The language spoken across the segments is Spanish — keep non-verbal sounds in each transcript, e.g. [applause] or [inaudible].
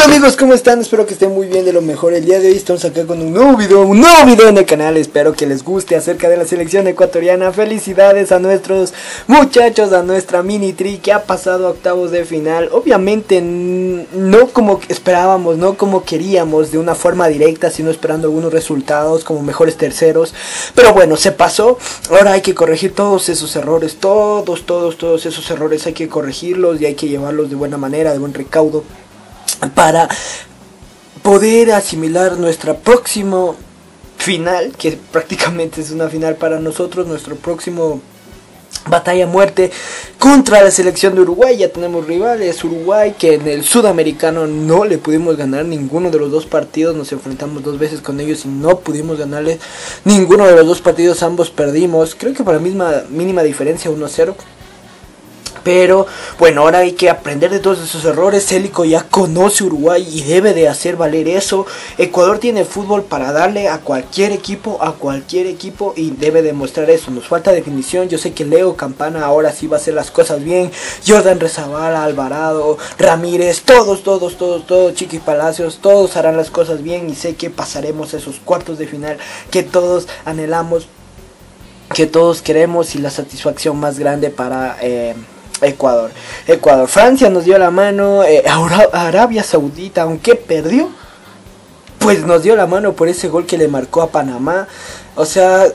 Hola amigos, ¿cómo están? Espero que estén muy bien de lo mejor. El día de hoy estamos acá con un nuevo video, un nuevo video en el canal. Espero que les guste acerca de la selección ecuatoriana. Felicidades a nuestros muchachos, a nuestra mini tri que ha pasado a octavos de final. Obviamente no como esperábamos, no como queríamos, de una forma directa, sino esperando algunos resultados como mejores terceros. Pero bueno, se pasó. Ahora hay que corregir todos esos errores, todos, todos, todos esos errores hay que corregirlos y hay que llevarlos de buena manera, de buen recaudo para poder asimilar nuestra próximo final, que prácticamente es una final para nosotros, nuestro próximo batalla muerte contra la selección de Uruguay. Ya tenemos rivales, Uruguay, que en el sudamericano no le pudimos ganar ninguno de los dos partidos. Nos enfrentamos dos veces con ellos y no pudimos ganarle ninguno de los dos partidos. Ambos perdimos, creo que por la misma mínima diferencia, 1-0. Pero bueno, ahora hay que aprender de todos esos errores. Célico ya conoce Uruguay y debe de hacer valer eso. Ecuador tiene fútbol para darle a cualquier equipo, a cualquier equipo y debe demostrar eso. Nos falta definición. Yo sé que Leo Campana ahora sí va a hacer las cosas bien. Jordan Rezabala, Alvarado, Ramírez, todos, todos, todos, todos, Chiqui Palacios, todos harán las cosas bien y sé que pasaremos esos cuartos de final que todos anhelamos, que todos queremos y la satisfacción más grande para... Eh, Ecuador. Ecuador. Francia nos dio la mano. Eh, Arabia Saudita, aunque perdió, pues nos dio la mano por ese gol que le marcó a Panamá. O sea,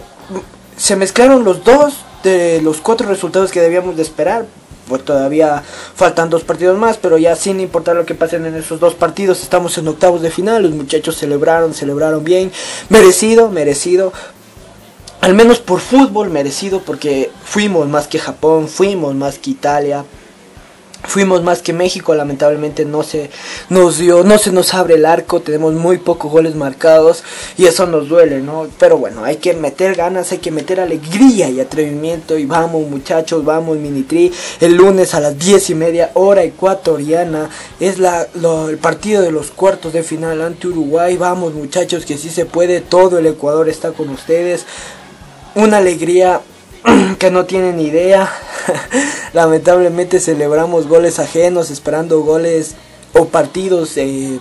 se mezclaron los dos de los cuatro resultados que debíamos de esperar. Pues todavía faltan dos partidos más, pero ya sin importar lo que pasen en esos dos partidos, estamos en octavos de final. Los muchachos celebraron, celebraron bien. Merecido, merecido al menos por fútbol merecido, porque fuimos más que Japón, fuimos más que Italia, fuimos más que México, lamentablemente no se nos dio, no se nos abre el arco, tenemos muy pocos goles marcados y eso nos duele, ¿no? Pero bueno, hay que meter ganas, hay que meter alegría y atrevimiento y vamos muchachos, vamos Minitri, el lunes a las diez y media hora ecuatoriana es la, el partido de los cuartos de final ante Uruguay, vamos muchachos que sí se puede, todo el Ecuador está con ustedes, una alegría [clears throat] que no tienen idea. [laughs] Lamentablemente celebramos goles ajenos, esperando goles o partidos, eh,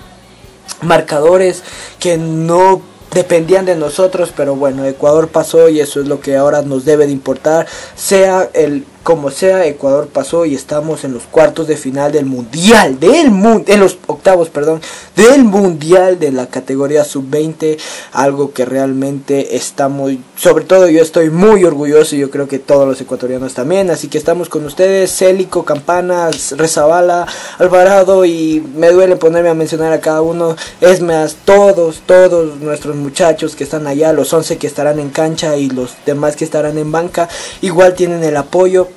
marcadores que no dependían de nosotros, pero bueno, Ecuador pasó y eso es lo que ahora nos debe de importar, sea el como sea, Ecuador pasó y estamos en los cuartos de final del mundial, del mundo, en los octavos, perdón, del mundial de la categoría sub-20, algo que realmente está muy, sobre todo yo estoy muy orgulloso y yo creo que todos los ecuatorianos también, así que estamos con ustedes, Célico, Campanas, Rezabala, Alvarado y me duele ponerme a mencionar a cada uno, es más, todos, todos nuestros muchachos que están allá, los 11 que estarán en cancha y los demás que estarán en banca, igual tienen el apoyo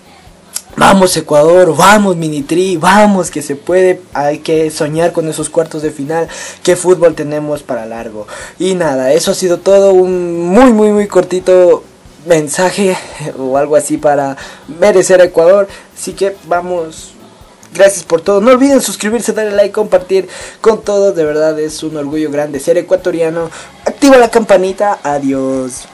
Vamos Ecuador, vamos Minitri, vamos que se puede, hay que soñar con esos cuartos de final, qué fútbol tenemos para largo. Y nada, eso ha sido todo, un muy muy muy cortito mensaje o algo así para merecer a Ecuador. Así que vamos, gracias por todo. No olviden suscribirse, darle like, compartir con todos. De verdad es un orgullo grande ser ecuatoriano. Activa la campanita. Adiós.